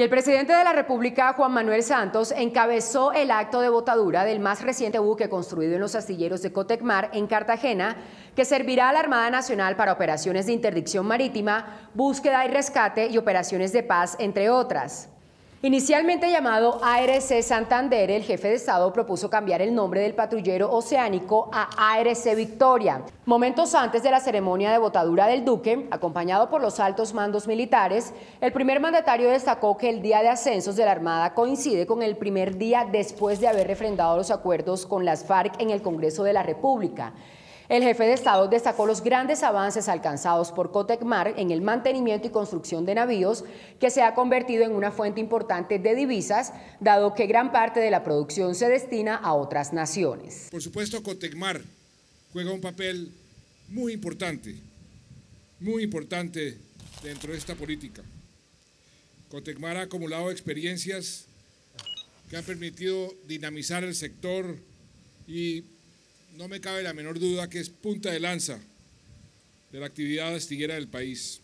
Y el presidente de la República, Juan Manuel Santos, encabezó el acto de botadura del más reciente buque construido en los astilleros de Cotecmar, en Cartagena, que servirá a la Armada Nacional para operaciones de interdicción marítima, búsqueda y rescate y operaciones de paz, entre otras. Inicialmente llamado ARC Santander, el jefe de Estado propuso cambiar el nombre del patrullero oceánico a ARC Victoria. Momentos antes de la ceremonia de votadura del Duque, acompañado por los altos mandos militares, el primer mandatario destacó que el día de ascensos de la Armada coincide con el primer día después de haber refrendado los acuerdos con las FARC en el Congreso de la República. El jefe de Estado destacó los grandes avances alcanzados por Cotecmar en el mantenimiento y construcción de navíos, que se ha convertido en una fuente importante de divisas, dado que gran parte de la producción se destina a otras naciones. Por supuesto, Cotecmar juega un papel muy importante, muy importante dentro de esta política. Cotecmar ha acumulado experiencias que han permitido dinamizar el sector y no me cabe la menor duda que es punta de lanza de la actividad astillera del país.